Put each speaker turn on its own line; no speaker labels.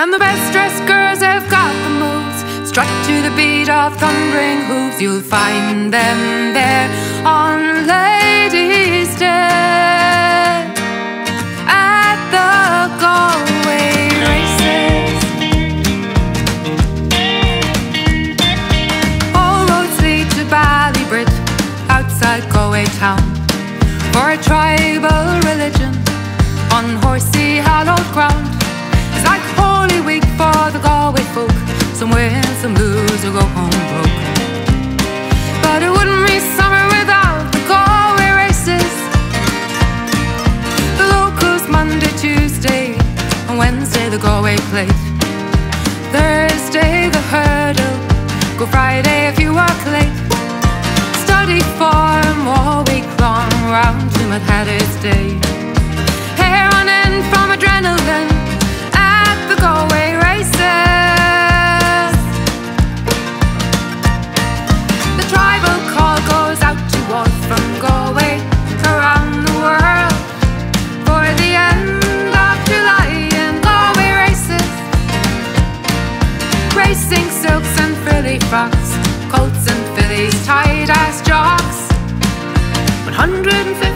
And the best dressed girls have got the moves. Strut to the beat of thundering hooves. You'll find them there on Ladies' Day at the Galway races. All roads lead to Ballybrit outside Galway town for a tribal religion on horsey hallowed ground. Or go home broke. But it wouldn't be summer without the Galway races. The locals Monday, Tuesday, and Wednesday the Galway plate. Thursday the frilly frocks, colts and fillies, tight ass jocks. 150